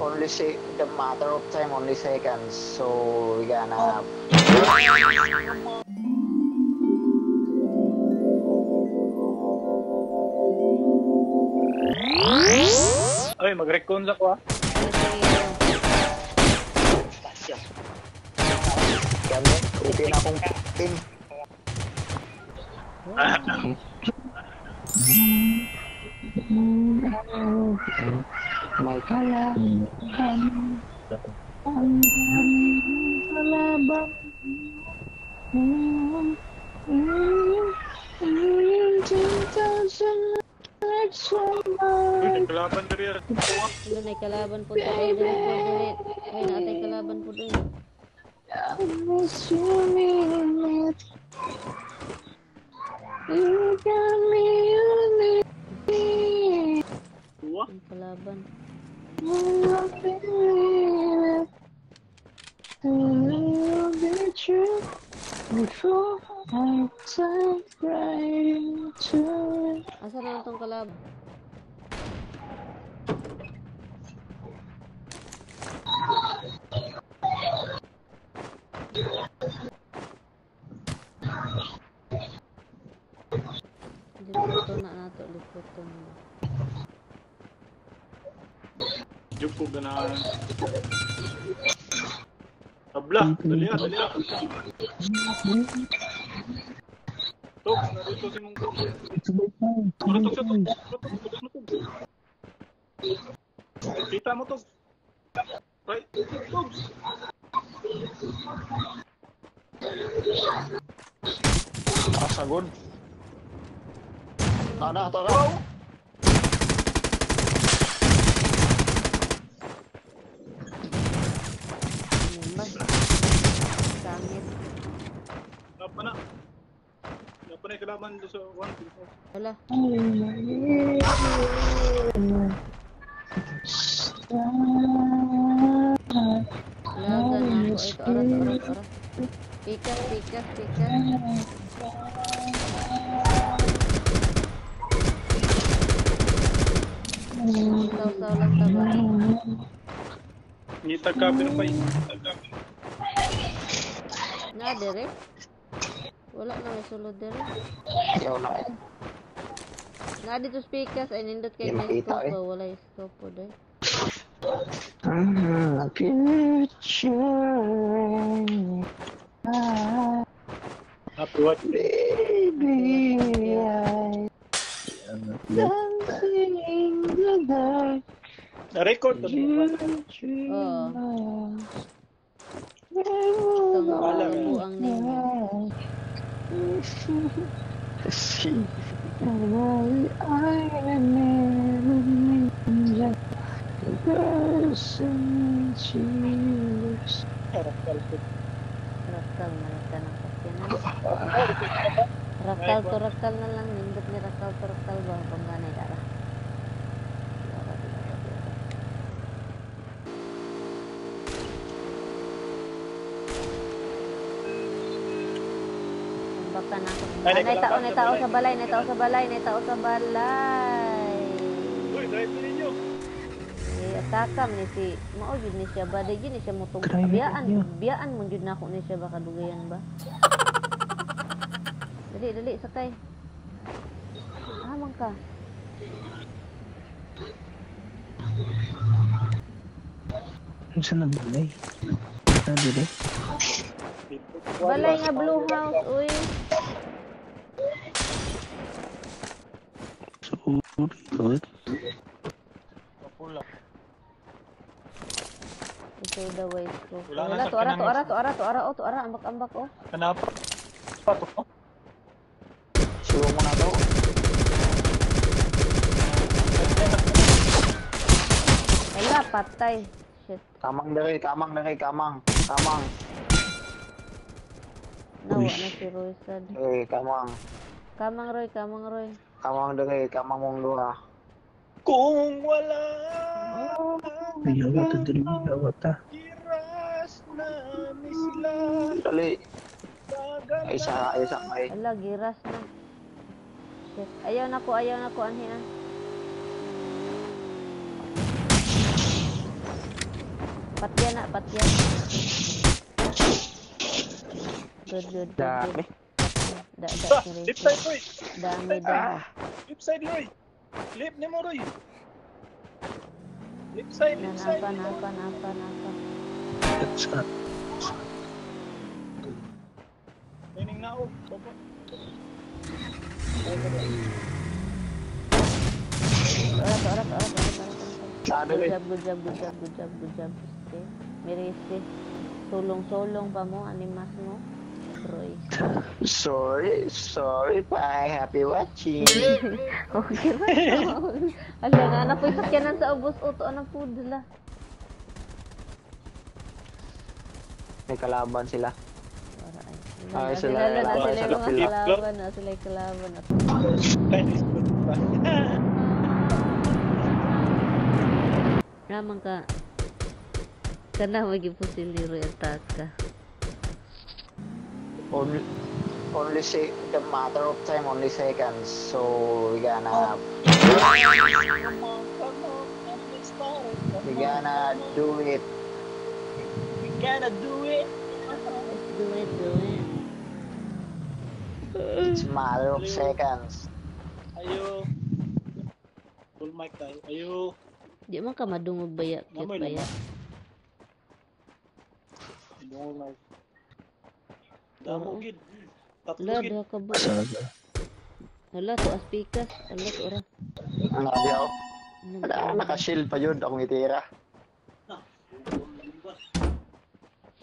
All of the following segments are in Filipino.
only say the matter of time, only seconds. So we gonna. Ay, mag-recon sa ko ah. Kami, okay na akong ping. May kalaban. Ang kalaban. Uy, nagkalaban ka rin. Doon ay kalaban po tayo dili po dili. Ay natay kalaban po doon. You got me on Uwa. Ang kalaban. Asa naman tong kalaban? Liputo na nato, na. Joke ko ganahan. Tabla, dali ah, dali ah. Tok, narito si mong tok. Marutok siya, marutok. Kita mo, tok. Right, tok. Nakasagod. Tada, tada. Ano ba? Sangit. Lapa na. Lapa na yung kalaban doon sa one. Wala. Laga na ako. Ito, oras, oras, oras. Pikas, pikas, pikas. Saw-saw lang taba. Ngita ka, pinapay. Na, dire? Wala na may sulod dire. Yaw na eh. Na dito speakers ay nindot kay may scope eh. Wala yung scope po dahil. Ah, picture. Ah, Happy what? baby, I dancing in the dark. Na-record to. Dream Oo. Wala, ang name. See, I never knew the person she was. Rakal na lang ka ng kasyanan. Rakal to rakal na lang. Nindot ni rakal to rakal ba? Kung ganay dara. Na ako. Ay, Ah, nay tao, nay sa tao balay. sa balay, nay tao sa balay, nay tao sa balay. Uy, drive na ninyo. Eh, atakam ni si mao jud ni siya ba di ni siya mutong biyaan biyaan mo jud nako ni siya ba kadugayan ba dali dali sakay amang ka Saan ang balay? Ah, balay nga blue house uy Sorry, good. ito the way ko Wala na wala sa to ara to kanang- ara to ara to ara oh to ara ambak ambak oh Kanapa. Pato. Siyo mo na to. wala patay shit Kamang dari, kamang dari, kamang. Kamang. nawa na si Roy sad Eh, kamang. kamang Roy kamang Roy Kamang dari, kamang mong dua. Kung wala Ayaw ito dili, ayaw ito. Iras na ni sila Dali. Ay, isa, ay, isa, ay. wala giras na shit ayaw na ko ayaw na ko anhi ah Apat yan. Good, good, good, Dami. Da, da, Ba, si lip Rachel. side, Roy. Dami daw. Lip side, Roy. Lip ni mo, Roy. Lip side, lip side. Napa, napa, napa, napa. Meaning na, oh. Baba. Orat, orat, orat, orat, orat, Good job, good job, good job, good job, good job. Okay. Mirisi. Sulong-sulong pa mo, animas mo. Roy. Sorry, sorry pa. Happy watching. Okay ba? Ala nga, na po'y sakyanan sa ubos uto. Anong po dala? May kalaban sila. Ay. Ay, Ah, sila sila, na kalaban, sila sila yung mga pila. kalaban, na sila yung kalaban. Food pa. naman ka. Kana magipusil ni Roy attack ka. Only, only say the matter of time, only seconds. So we gonna, we gonna do it. We gonna do it. Do it, do it. It's matter of seconds. Ayo. Full mic tayo. Ayo. Di man ka madungog cute Namoy baya. naman. Full mic. Damo gid. Tatlo Ala, gid. duha ka bu. Ala, to as pikas. Ala, ora. Ano di ako? Ano ba? Naka-shield pa yun. Akong itira.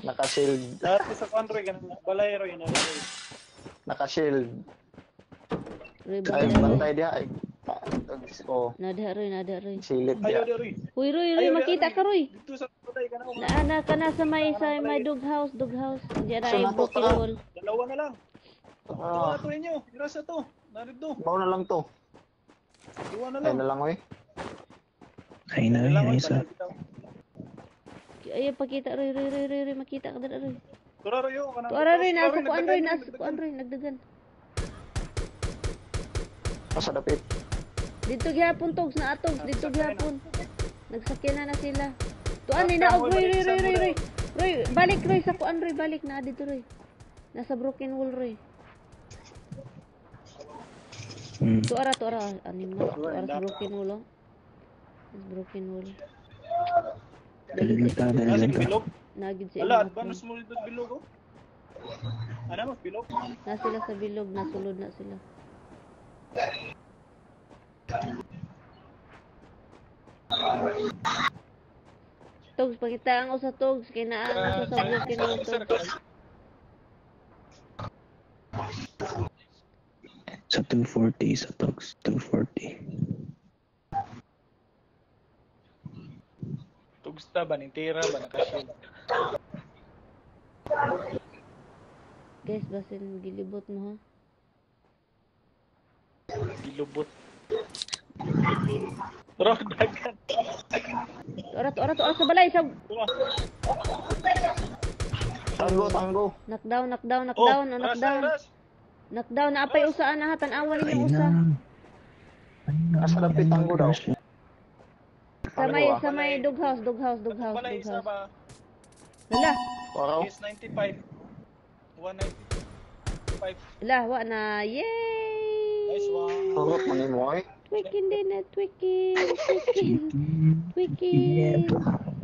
Naka-shield. Dati sa country ganun. Balay na Roy. Naka-shield. Ay, bantay, diha. Ay, oh, Nada, Roy, nada, Roy. diha. di Roy. Uy, Roy, Roy, Ayaw, makita ayaw. ka, Roy. Dito sa ka na. Naana ka na sa may, sa may dog house, dog house. Na ako? broken Tara. wall. Dalawa na lang. Ah, na to inyo. Ira sa to. Narito. bawa na lang to. Dalawa na Ay lang. na lang, oy. Ay na, ay na isa. lang. Ayaw, pakita, Roy, Roy, Roy, Roy, makita ka dala, Roy. Tura Roy. oh, kanang- Tuara, Roy, nasa Roy, kuan, Roy, nagdagan, nasa nagdagan. kuan, Roy, nagdagan. Asa dapit. Dito gihapon, Togs, na atogs, dito gihapon. Nagsakyan na na sila. Tuan, ni na, og, Roy, Roy, Roy, Roy, Roy. Roy, balik, Roy, sa kuan, Roy, balik na dito, Roy. Nasa broken wall, Roy. Hmm. Tuara, tuara, anim na. Tuara sa broken wall, oh. Broken wall. Nasa dalilan ka. bilog. Nagid sa Wala, advance mo dito bilog oh. Ano mo, bilog? Na sila sa bilog, nasulod na sila. Togs, pakitaan ko sa Togs, kinaan ko sa broken wall, Togs. Sa 240, sa Togs, 240. Tugsta ba, nintira ba, nakashield? Guys, basin gilibot mo ha. Ilubot. Bro, dagan. Tuara, tuara, tuara sa balay, sa Tuwa. Tanggo, tanggo. knockdown, knockdown, Oh, knockdown, oh, ras, knockdown. ras. Knockdown, naapay usaan na Ay ninyo usa. Asa dapit tanggo daw. Sa may, sa may dog house, dog house, dog house, Balay dog house. ba? Lala, Oraw. Is 95. 195. lala, wa na, yay! Nice one. Tulog mo ni Moy. Twikin din na twikin. Twikin. Twikin.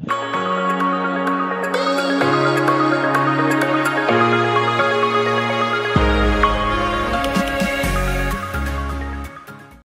Yeah.